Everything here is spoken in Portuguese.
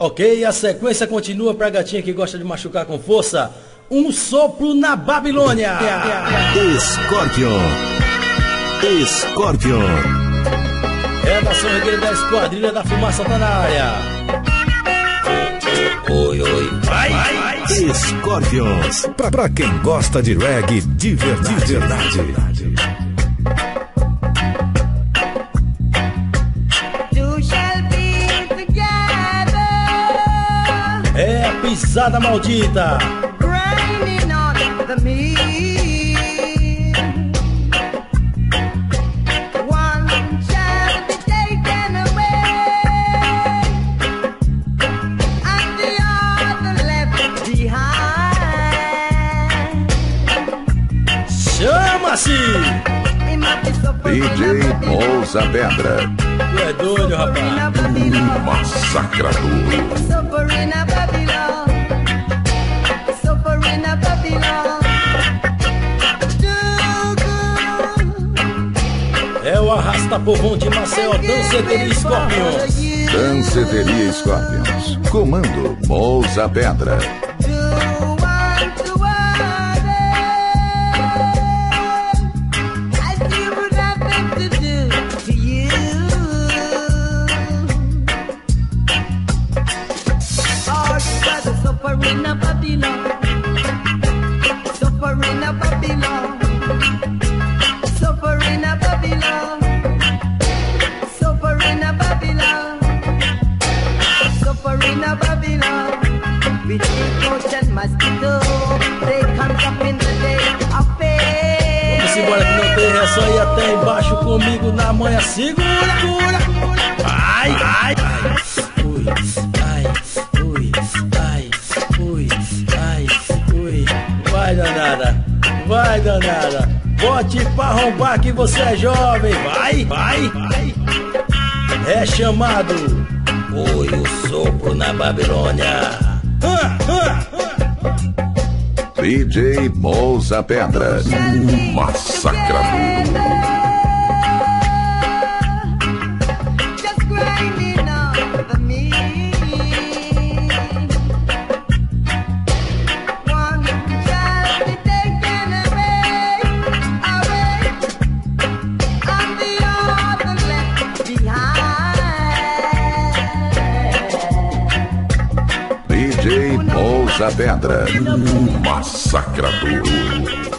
Ok, a sequência continua pra gatinha que gosta de machucar com força. Um sopro na Babilônia. Scorpion. Scorpion. Redação Regueira da Esquadrilha da Fumaça tá na área. Oi, oi, vai, vai. Scorpions. Pra, pra quem gosta de reggae de verdade. De verdade. Pisada maldita. grinding on the meat. One shall be taken away, and the other left behind. Chama-se! DJ a Babylon, Pousa Pedra. Tu é doido, rapaz. Massacrador. Arrasta povão de Maceió, Danceteria Scorpions. Danceteria Scorpions. Comando Pousa Pedra. You Vamos embora que não tem reação aí até embaixo comigo na manhã. Segura, segura, Ai, ai, ai. Ui, ai, ui, ai, ui, ai, ui. Vai danada, vai danada. Bote pra arrombar que você é jovem. Vai, vai, vai. É chamado. Oi, o sopro na Babilônia. DJ Pousa Pedra. Massacrador. Pousa Pedra. Massacrador.